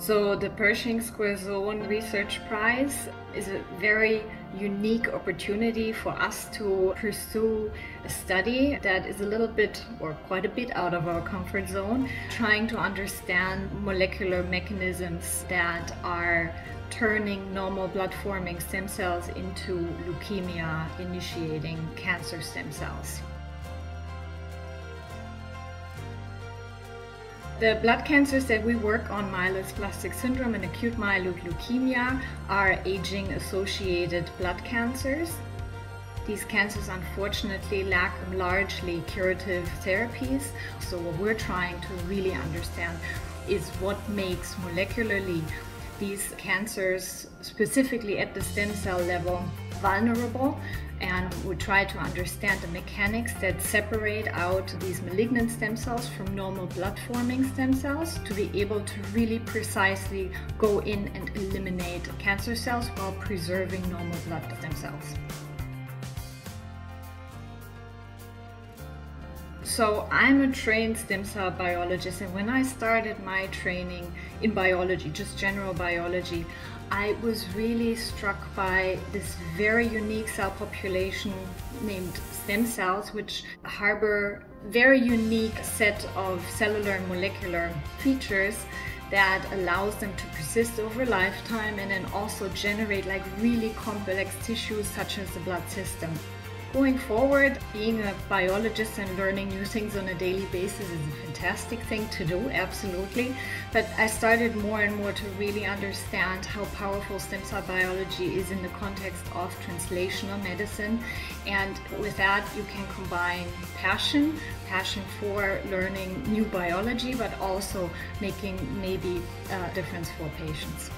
So the Pershing-Square Sohn Research Prize is a very unique opportunity for us to pursue a study that is a little bit or quite a bit out of our comfort zone, trying to understand molecular mechanisms that are turning normal blood forming stem cells into leukemia initiating cancer stem cells. The blood cancers that we work on, myelodysplastic syndrome and acute myeloid leukemia, are aging associated blood cancers. These cancers unfortunately lack largely curative therapies. So what we're trying to really understand is what makes molecularly these cancers, specifically at the stem cell level, vulnerable and we try to understand the mechanics that separate out these malignant stem cells from normal blood forming stem cells to be able to really precisely go in and eliminate cancer cells while preserving normal blood stem cells. So I'm a trained stem cell biologist and when I started my training in biology, just general biology, I was really struck by this very unique cell population named stem cells, which harbor very unique set of cellular and molecular features that allows them to persist over lifetime and then also generate like really complex tissues such as the blood system. Going forward, being a biologist and learning new things on a daily basis is a fantastic thing to do, absolutely. But I started more and more to really understand how powerful stem cell biology is in the context of translational medicine. And with that, you can combine passion, passion for learning new biology, but also making maybe a difference for patients.